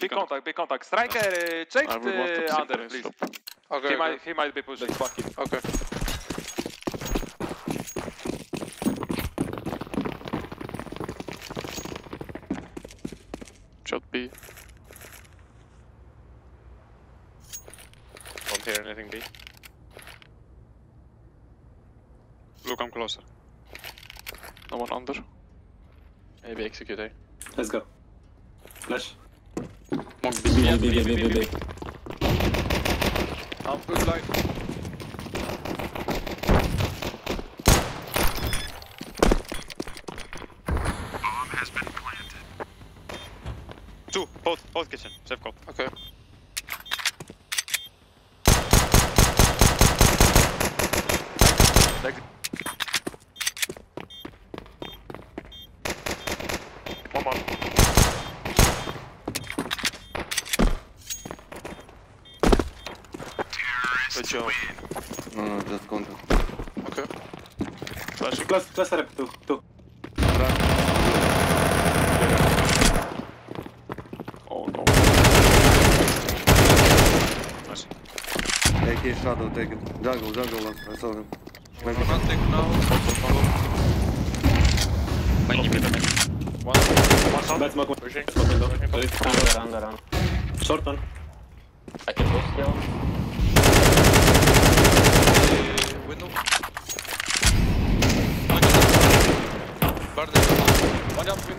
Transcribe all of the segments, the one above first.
Big contact, big contact. Striker, uh, check I the to under, please. Okay, He okay. might, he might be pushing. okay. Shot B. Don't hear anything B. Look, I'm closer. No one under. Maybe execute A. Let's go. Flash. Monk B, B. B, B, B, B, B. I'm good line. Two, both, both kitchen. Safe call. Okay. One Job. No, no, just counter. Okay. Flashing. Close, close rep, two, two. Oh no. Nice. Take his shadow, take it. Jungle, jungle last, I saw him. Maybe. Hunting now. Main mid, main. One, one shot. Bad smoke, one. Pushing. Under, under, under. Short one. I can push still. Window. Garden. One jump in.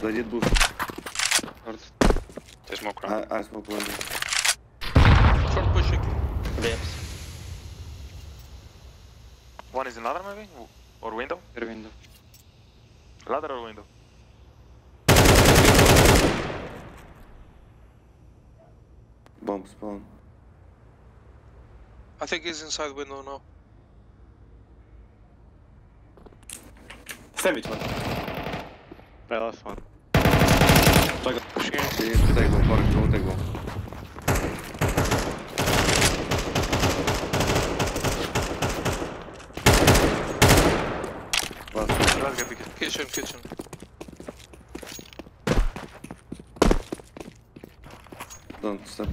They did boost. They smoke round. I, I smoke window. Short pushing. Dips. One is in ladder maybe? Or window? Rear window. Ladder or window? Bomb spawn. I think he's inside the window now. Sandwich one. Yeah, last one. Pushing in. She needs take one, Park, don't take one. Last one. Let's get big. Kitchen, kitchen. Don't step.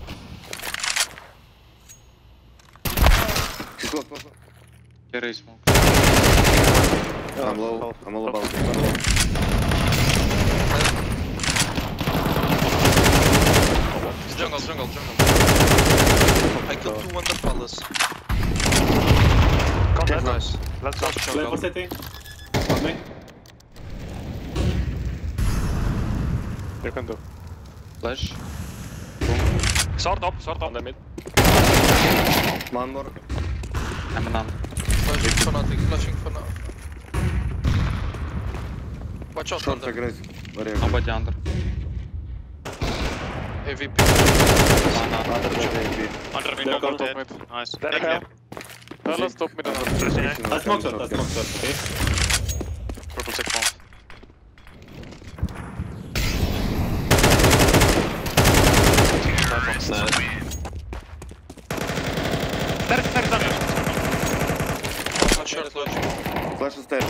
Close, close, close. Carry smoke. I'm low, I'm all about. I'm low. Jungle, jungle, jungle. I killed two under palace. Contact. Nice. Let's go. Level city. On me. You can do. Flash. Short up, short On up. the mid. One more. I'm anon. Flashing for nothing, flashing for now. Watch out Short under. Aggressive. Nobody under. AVP. One under. Under AVP. Under mid, no top mid. Nice. There clear. Carlos top mid under. I smoked shot, I smoked shot, okay? Purple check bomb. Nice. Nice. Nice. Nice. Nice. Nice. Flash is dead.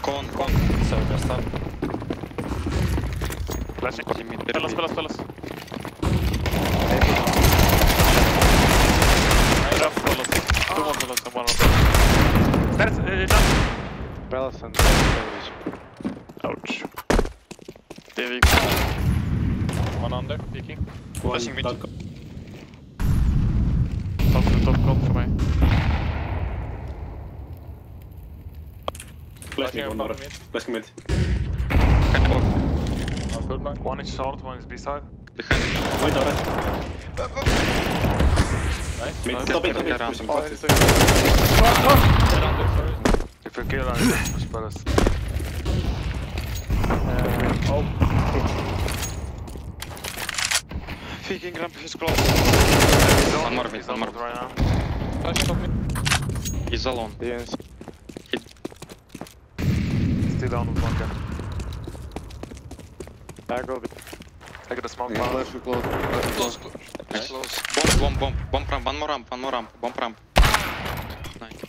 Con, con. Ya está. Flash, pelas, pelas. Pelas Ouch. one. Flashing mid. Top, top comp for me. Flash me one more. Flash mid. One. one is short, one is B-side. Wait, no, right. Nice. Mid, top, top, top. Pushing fast. If you kill, I'll push palace. Uh, oh. Peeking ramp is close. One more mid, He's one more. right now. flash top mid. He's alone. DNC. Still down with one gun. I go with. I got a smoke. Yeah, palace. flash you close. Flash you Close, close. close. Close. Bomb, bomb, bomb. Bomb ramp. One more ramp. One more ramp. Bomb ramp. Nice.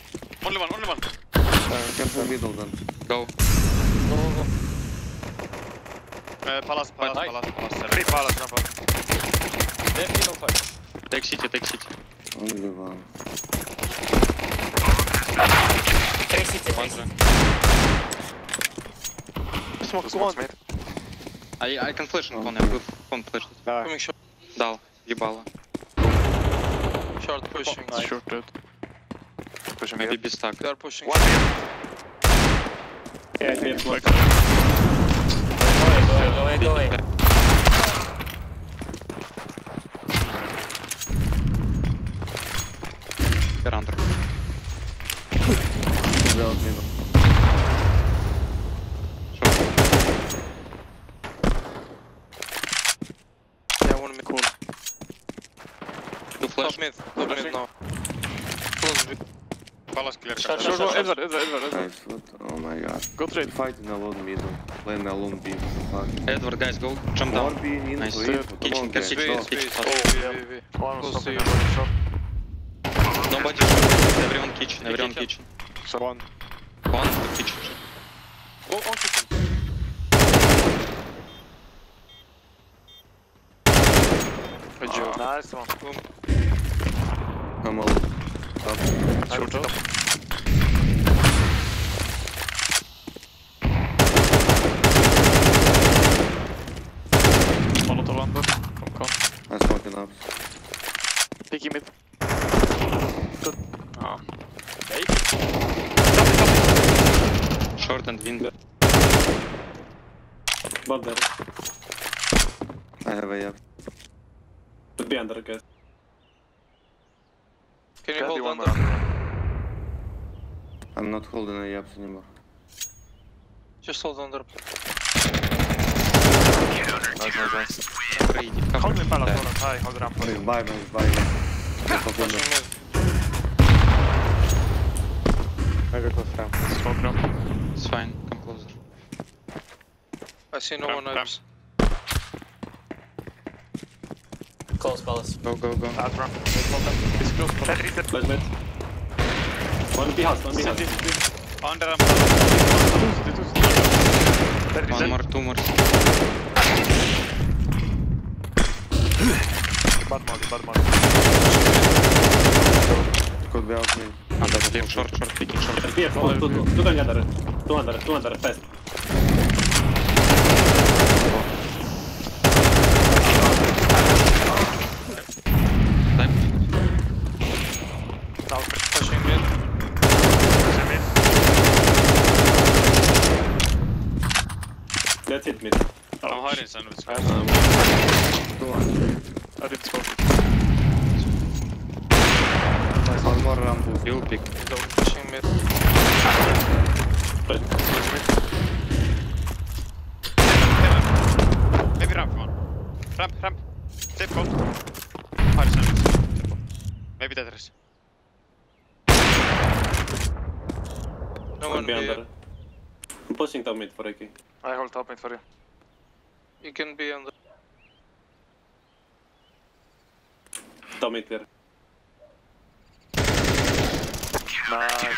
Only one, only one. Uh, careful middle then. Go. Go, go, go. Uh, palace, palace, nice. palace, palace. Three palace, ramp Тексите, тексите. Убивал. Трейсите, трейсите. Смог клон. I, I can flash on clone, я был он flash. Давай. Дал, ебало. Short pushing. Short dead. Pushing Maybe be stuck. They are pushing. One mid. Yeah, mid. Давай, давай, давай, давай. Without middle. Short. Yeah, one mid. Cool. Two flash. Top mid. Top mid now. Close mid. Palace clear. Short, Short, short, short, short. Edward, Edward, Edward. Nice. What? Oh my god. Go trade. Fighting alone middle. Playing alone B. Fuck. Edward, guys, go. Jump down. One B in Nice. info, info. Come Kitchen, on, kitchen, guys. kitchen, Go. kitchen. Space. Oh. Oh, V, V, V. One was Close to stopping, you. one was short. Nobody short. Everyone kitchen, everyone kitchen. So one. One in the kitchen. Go on kitchen. Nice one. Boom. I'm all. Up. Short. Bob there. I have a yeah. Could be under, guys. Can you hold on under. I'm not holding a yaps anymore. Just hold on the... Nice, nice, nice. Ready. Hold me palace, Yeah. hold on. High, hold ramp. Hey, buy me, buy me. Get up window. Pushing mid. Maybe close ramp. Smoke ramp. It's fine. Come closer. I see no Ramp, one else. Close palace. Go, go, go. Out ramp. It's close. Dead reset. Flash mid. One B house, one B house. Under ramp. Dead One reset. more, two more. Bad molly, bad molly. Could be out me. Under clear, short, short, picking short. Here, two, two, two, two going under. Two under, two under, fast. I'm hiding sandwich. Two on. I didn't smoke. One more ramp. You'll pick. Pushing mid. Maybe ramp one. Ramp, ramp. Safe call. Hiding sandwich. Maybe Tetris. No one be be... under. I'm pushing top mid for AK. I hold top mid for you. You can be on the... Top mid there. Nice.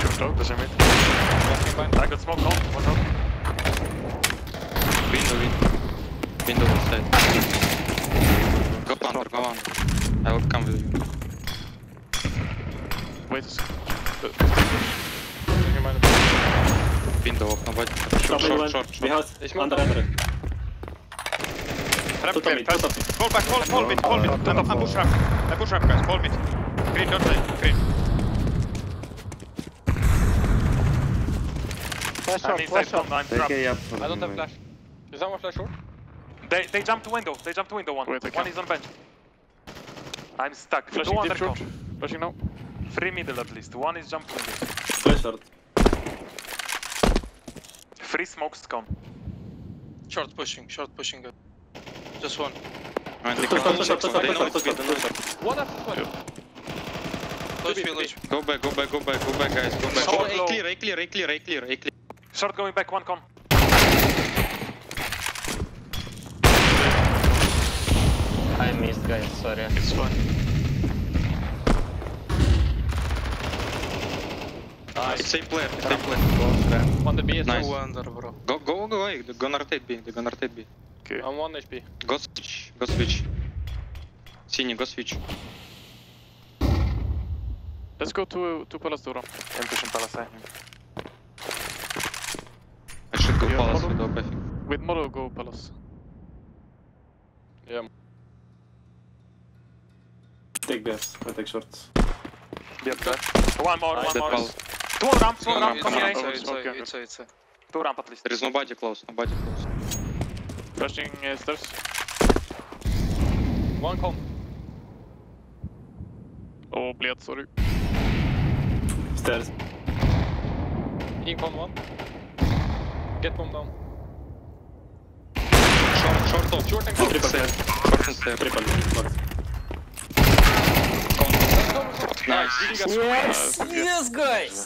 Short top, pushing mid. I got smoke on. One top. Window, window. Window will side. Go under, go under. I will come with you. Wait. Window off, nobody. Top Short, short, short, short. house, under, under. Ramp Two top clear, mid, two top mid. Fall back, fall, fall mid, fall mid. I'm, I'm push ramp. I push ramp, guys. Fall mid. Green, don't die. Green. I'm inside top, I'm trapped. a yap for I don't have flash. Is someone flash short? They, they jumped to window. They jumped to window one. Wait, one is on bench. I'm stuck. Flashing Two deep short. Flashing now. Three middle at least. One is jumped window. Flash short. Three smokes con. Short pushing, short pushing. Just one. And they Two come short, two short, two They know short, two it's short, two window. short. One after one. Lodge, lodge. Go back, go back, go back, go back, guys, go back. Short Oh, A clear, A clear, A clear, A clear, A clear. Short going back, one con. I missed, guys. Sorry. It's fine. Nice. Same player, same player. On the B is Nice. two under, bro. Go, go, go away. They're gonna rotate B. They're gonna rotate B. I'm 1 HP. Go switch, go switch. Синий, go switch. Let's go to to Palace door. I'm pushing palace, I should go Yeah, palace with OP, I think. With Moro, go Palace. Yeah. Take gas. I take shorts. Yep, that. One more, one Dead more. palace. Two ramp, two ramp, come here. it's it's it's. Two ramp at least. There is nobody close, nobody close. Rushing uh, stairs. One com. Oh, bled, sorry. Stairs. In con one. Get bomb down. Short, short top. Short and. Triple Stairs. stairs. Short and stairs. Triple. Nice. Yes, yes, guys.